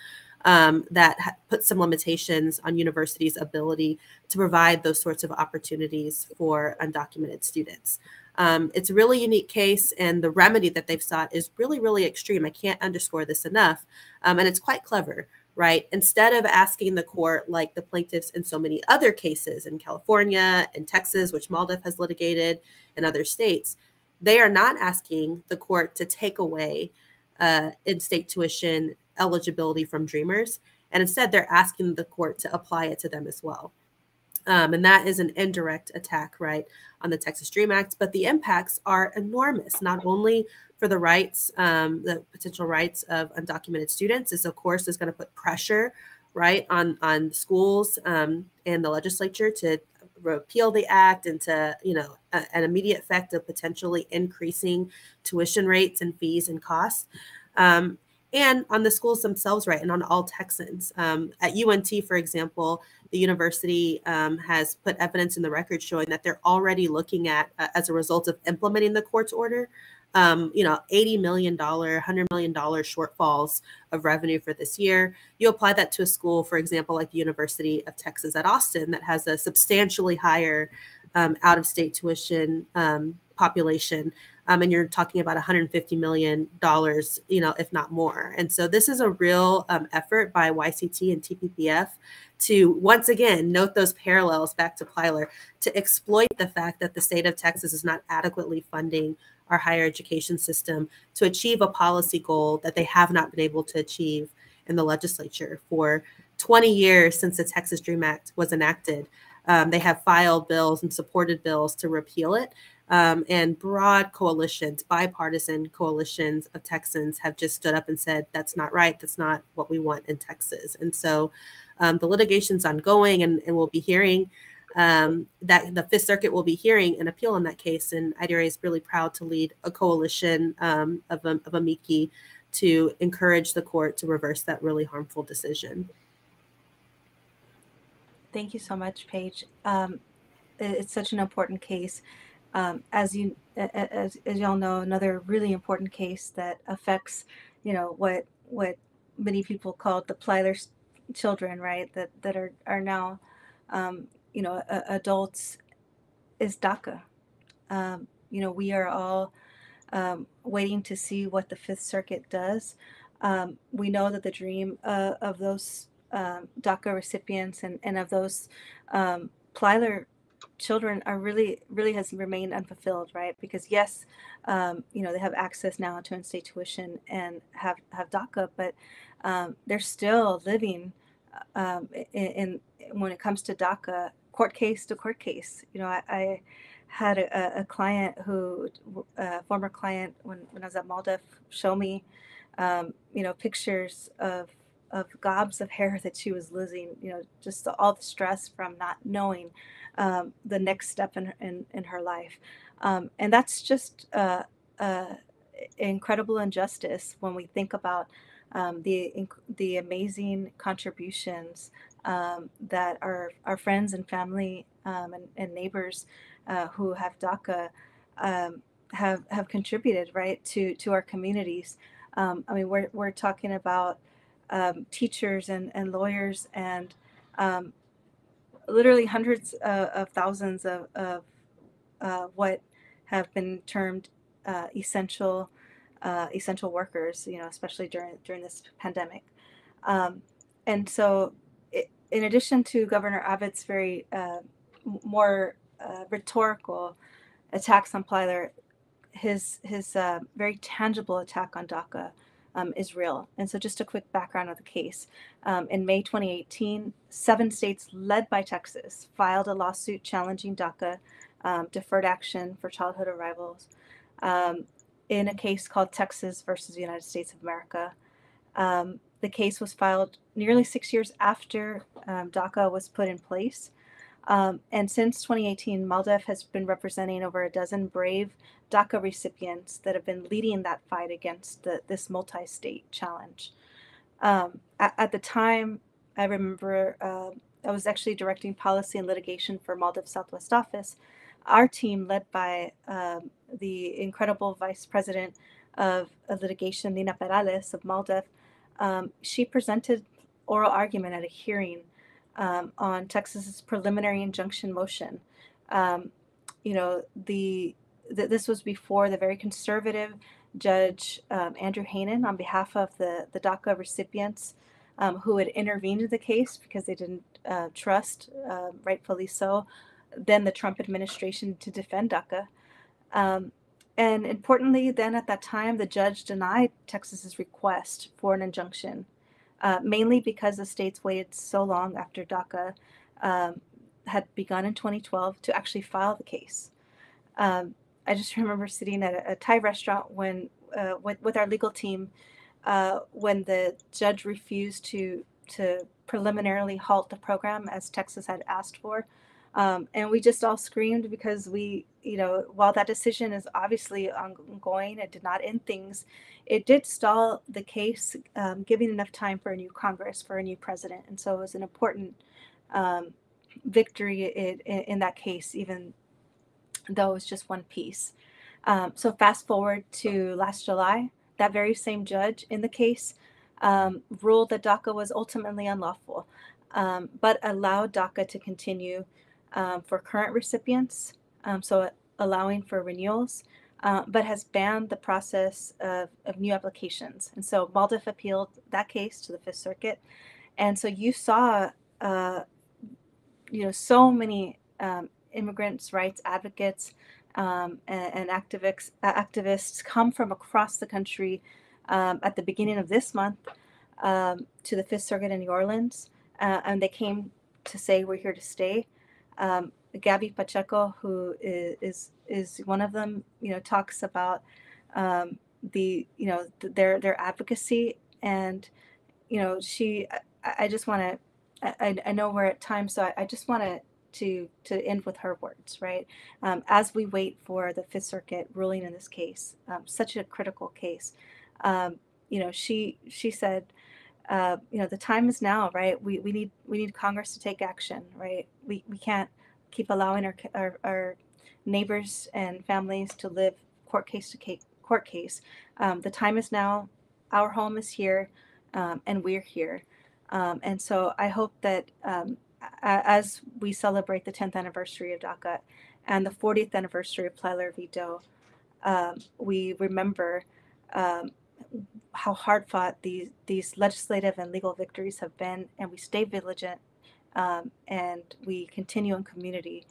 um, that ha- puts some limitations on universities' ability to provide those sorts of opportunities for undocumented students. Um, it's a really unique case, and the remedy that they've sought is really, really extreme. I can't underscore this enough, um, and it's quite clever right? Instead of asking the court, like the plaintiffs in so many other cases in California and Texas, which MALDEF has litigated, and other states, they are not asking the court to take away uh, in state tuition eligibility from Dreamers. And instead, they're asking the court to apply it to them as well. Um, and that is an indirect attack, right, on the Texas Dream Act. But the impacts are enormous, not only for the rights, um, the potential rights of undocumented students. This, of course, is going to put pressure, right, on on schools um, and the legislature to repeal the act and to you know a, an immediate effect of potentially increasing tuition rates and fees and costs. Um, and on the schools themselves right and on all texans. Um, at unt for example the university um, has put evidence in the record showing that they're already looking at uh, as a result of implementing the court's order um, you know, $80 million, $100 million shortfalls of revenue for this year. You apply that to a school, for example, like the University of Texas at Austin, that has a substantially higher um, out of state tuition um, population. Um, and you're talking about 150 million dollars, you know, if not more. And so this is a real um, effort by YCT and TPPF to once again note those parallels back to Plyler to exploit the fact that the state of Texas is not adequately funding our higher education system to achieve a policy goal that they have not been able to achieve in the legislature for 20 years since the Texas Dream Act was enacted. Um, they have filed bills and supported bills to repeal it. Um, and broad coalitions, bipartisan coalitions of Texans have just stood up and said, that's not right. That's not what we want in Texas. And so um, the litigation's ongoing, and, and we'll be hearing um, that the Fifth Circuit will be hearing an appeal in that case. And IDRA is really proud to lead a coalition um, of, of amici to encourage the court to reverse that really harmful decision. Thank you so much, Paige. Um, it's such an important case. Um, as you as, as y'all know, another really important case that affects, you know, what what many people call the Plyler children, right? That that are are now um, you know, uh, adults is DACA. Um, you know, we are all um, waiting to see what the Fifth Circuit does. Um, we know that the dream uh, of those um, DACA recipients and, and of those um, Plyler children are really really has remained unfulfilled right because yes um, you know they have access now to in-state tuition and have have daca but um, they're still living um, in, in, when it comes to daca court case to court case you know i, I had a, a, client who a former client when, when i was at MALDEF show me um, you know pictures of of gobs of hair *laughs* that she was losing you know just the, all the stress from not knowing um, the next step in, in, in her life. Um, and that's just uh, uh, incredible injustice when we think about um, the, the amazing contributions um, that our, our friends and family um, and, and, neighbors uh, who have DACA um, have, have contributed, right, to, to our communities. I mean, we're, we're talking about teachers and, and lawyers and um, literally hundreds uh, of thousands of, of uh, what have been termed uh, essential uh, essential workers, you know, especially during during this pandemic. Um, and so, in addition to Governor Abbott's very uh, more uh, rhetorical attacks on Plyler, his his very tangible attack on DACA um, is real. And so, just a quick background of the case. Um, in May 2018, seven states, led by Texas, filed a lawsuit challenging DACA, um, deferred action for childhood arrivals, um, in a case called Texas versus the United States of America. Um, the case was filed nearly six years after um, DACA was put in place. Um, and since 2018, MALDEF has been representing over a dozen brave DACA recipients that have been leading that fight against the, this multi state challenge. Um, at, at, the time, I remember uh, I was actually directing policy and litigation for MALDEF Southwest Office. Our team, led by um, the incredible Vice President of, of Litigation, Nina Perales of MALDEF, um, she presented oral argument at a hearing um, on Texas's preliminary injunction motion. Um, you know, the, the, this was before the very conservative Judge um, Andrew Hanen, on behalf of the the DACA recipients um, who had intervened in the case because they didn't uh, trust, uh, rightfully so, then the Trump administration to defend DACA. Um, and importantly, then at that time, the judge denied Texas's request for an injunction uh, mainly because the states waited so long after DACA um, had begun in 2012 to actually file the case. Um, I just *laughs* remember sitting at a, a Thai restaurant when, uh, with, with our legal team, uh, when the judge refused to to preliminarily halt the program as Texas had asked for. Um, and we just all screamed because we, you know, while that decision is obviously ongoing, it did not end things. It did stall the case, um, giving enough time for a new Congress, for a new president. And so it was an important um, victory in, in, that case, even though it was just one piece. Um, so fast forward to last July, that very same judge in the case um, ruled that DACA was ultimately unlawful, um, but allowed DACA to continue um, for current recipients, um, so allowing for renewals, uh, but has banned the process of, of new applications. And so MALDEF appealed that case to the Fifth Circuit. And so you saw, uh, you know, so many um, immigrants' rights advocates um, and, and activists, activists come from across the country um, at the beginning of this month um, to the Fifth Circuit in New Orleans. Uh, and they came to say, we're here to stay. Um, Gabby Pacheco, who is, is, one of them, you know, talks about um, the you know th- their their advocacy, and you know, she. I, I just want to. I, I know we're at time, so I, I just want to to to end with her words, right? Um, as we wait for the Fifth Circuit ruling in this case, um, such a critical case, um, you know, she she said, uh, you know, the time is now, right? We, we need we need Congress to take action, right? We we can't keep allowing our our, our neighbors and families to live court case to case, court case. Um, the time is now. Our home is here, um, and we're here. Um, and so I hope that um, as we celebrate the 10th anniversary of DACA and the 40th anniversary of Plyler v. Doe, um, we remember um, how hard fought these these legislative and legal victories have been, and we stay vigilant um, and we continue in community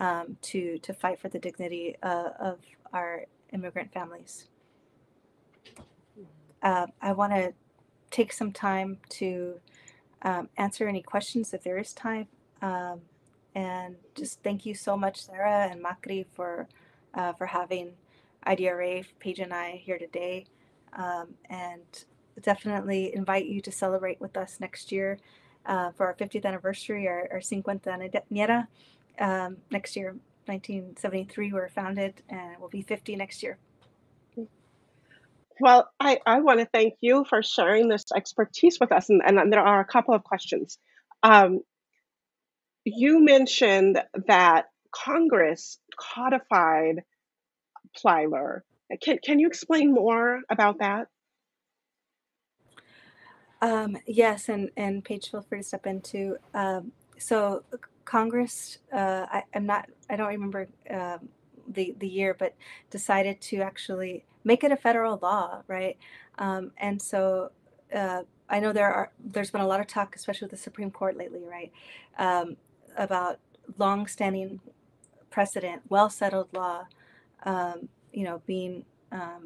um, to to fight for the dignity uh, of our immigrant families. Uh, I want to take some time to um, answer any questions if there is time. Um, and just thank you so much, Sarah and MACRI, for uh, for having IDRA, Paige and I here today. Um, and definitely invite you to celebrate with us next year uh, for our 50th anniversary, our, our Cincuenta Añera. Um, next year, 1973, we were founded, and it will be 50 next year. Well, I, I want to thank you for sharing this expertise with us. And, and there are a couple of questions. Um, you mentioned that Congress codified Plyler. Can, can you explain more about that? Um, yes, and, and Paige, feel free to step in too. Um, so Congress, uh, I, am not, I don't remember um, the, the year, but decided to actually make it a federal law, right? Um, and so uh, I know there are there's been a lot of talk, especially with the Supreme Court lately, right, um, about long-standing precedent, well-settled law, um, you know, being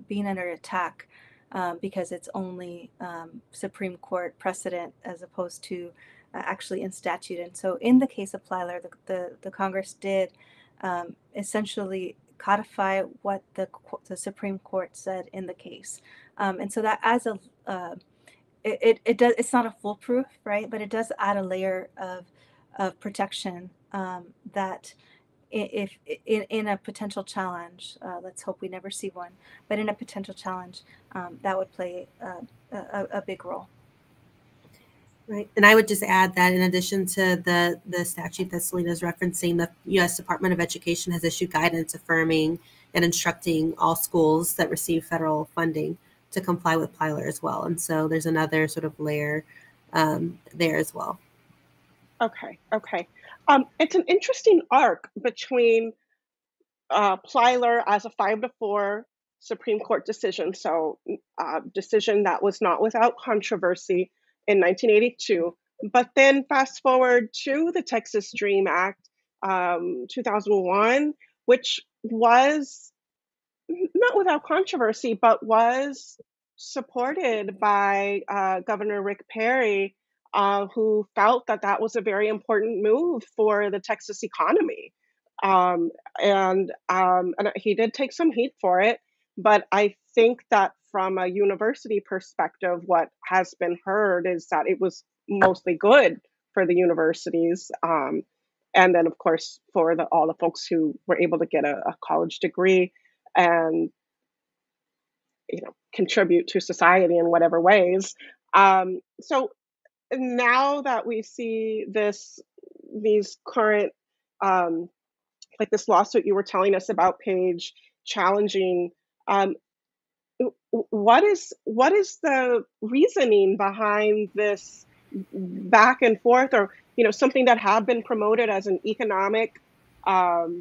being under attack um, because it's only um, Supreme Court precedent as opposed to uh, actually in statute. And so, in the case of Plyler, the the, the Congress did essentially codify what the the Supreme Court said in the case, um, and so that as a uh, it, it, it does it's not a foolproof right, but it does add a layer of of protection um, that if in, in a potential challenge, uh, let's hope we never see one, but in a potential challenge, um, that would play uh, a, a big role. Right. And I would just add that in addition to the, the statute that Celina is referencing, the U.S. Department of Education has issued guidance affirming and instructing all schools that receive federal funding to comply with Plyler as well. And so there's another sort of layer um, there as well. Okay. Okay. Um, it's an interesting arc between uh, Plyler as a five to four Supreme Court decision, so uh, decision that was not without controversy in 1982. But then fast forward to the Texas Dream Act, um, 2001, which was not without controversy, but was supported by uh, Governor Rick Perry, uh, who felt that that was a very important move for the Texas economy. Um, and um, and he did take some heat for it, but I think that from a university perspective, what has been heard is that it was mostly good for the universities. Um, and then, of course, for the, all the folks who were able to get a, a college degree and you know contribute to society in whatever ways. Um, so now that we see this, these current, um, like this lawsuit you were telling us about, Paige challenging um, what is what is the reasoning behind this back and forth or you know something that had been promoted as an economic um,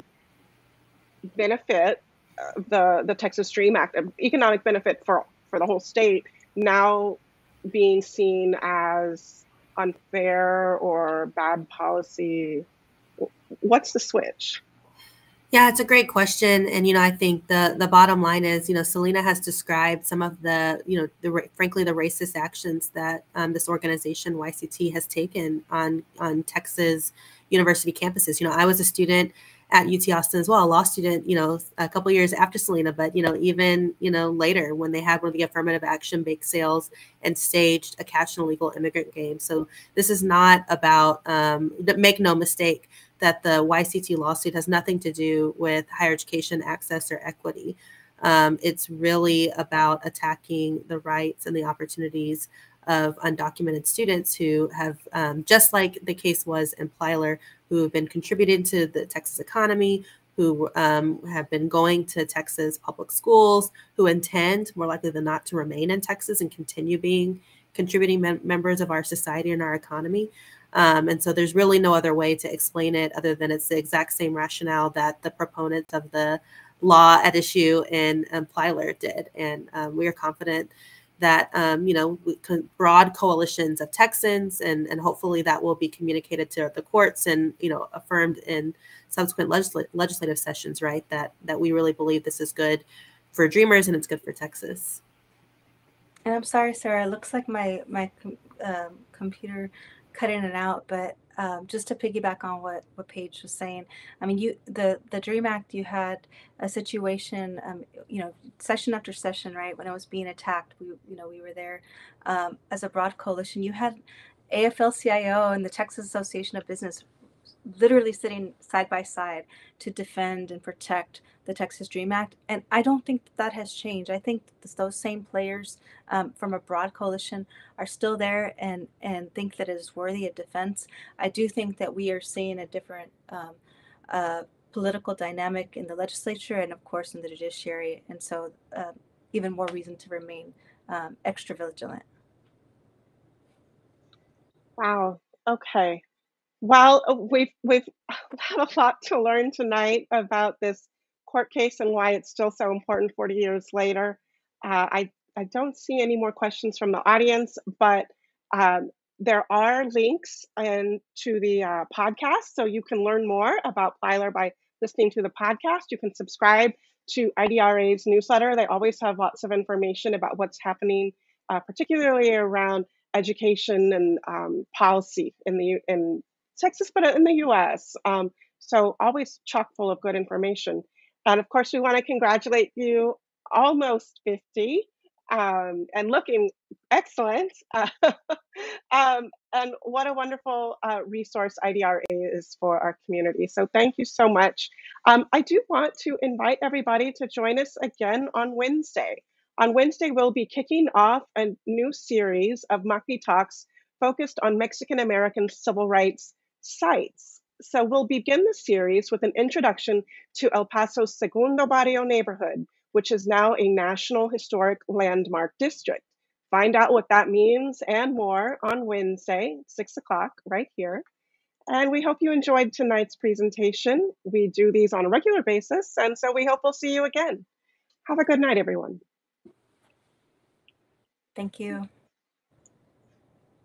benefit uh, the the Texas Dream Act economic benefit for for the whole state now being seen as unfair or bad policy what's the switch yeah, it's a great question, and you know, I think the the bottom line is, you know, Celina has described some of the, you know, the frankly the racist actions that um, this organization YCT has taken on on Texas university campuses. You know, I was a student at UT Austin as well, a law student, you know, a couple years after Celina, but you know, even you know later when they had one of the affirmative action bake sales and staged a catch an illegal immigrant game. So this is not about um, make no mistake that the YCT lawsuit has nothing to do with higher education access or equity. Um, it's really about attacking the rights and the opportunities of undocumented students who have, um, just like the case was in Plyler, who have been contributing to the Texas economy, who um, have been going to Texas public schools, who intend more likely than not to remain in Texas and continue being contributing mem- members of our society and our economy. Um, and so there's really no other way to explain it other than it's the exact same rationale that the proponents of the law at issue in um, Plyler did. And um, we are confident that um, you know broad coalitions of Texans, and and hopefully that will be communicated to the courts and you know affirmed in subsequent legisl- legislative sessions. Right, that that we really believe this is good for Dreamers and it's good for Texas. And I'm sorry, Sarah. It looks like my my um, computer cut in and out, but um, just to piggyback on what what Paige was saying, I mean, you the the Dream Act, you had a situation, um, you know, session after session, right? When I was being attacked, we you know we were there um, as a broad coalition. You had AFL-CIO and the Texas Association of Business literally sitting side by side to defend and protect the Texas Dream Act. And I don't think that has changed. I think those same players um, from a broad coalition are still there and, and think that it is worthy of defense. I do think that we are seeing a different um, uh, political dynamic in the legislature and, of course, in the judiciary. And so, uh, even more reason to remain um, extra vigilant. Wow. Okay. Well, uh, we've we've *laughs* had a lot to learn tonight about this court case and why it's still so important 40 years later. Uh, I I don't see any more questions from the audience, but um, there are links and to the uh, podcast, so you can learn more about Plyler by listening to the podcast. You can subscribe to IDRA's newsletter. They always have lots of information about what's happening, uh, particularly around education and um, policy in the in Texas, but in the US. Um, so always chock full of good information. And of course, we want to congratulate you, almost 50, um, and looking excellent. *laughs* um, and what a wonderful uh, resource IDRA is for our community. So thank you so much. Um, I do want to invite everybody to join us again on Wednesday. On Wednesday, we'll be kicking off a new series of MACRI Talks focused on Mexican American civil rights sites. So we'll begin the series with an introduction to El Paso's Segundo Barrio neighborhood, which is now a National Historic Landmark District. Find out what that means and more on Wednesday, 6 o'clock, right here. And we hope you enjoyed tonight's presentation. We do these on a regular basis, and so we hope we'll see you again. Have a good night, everyone. Thank you.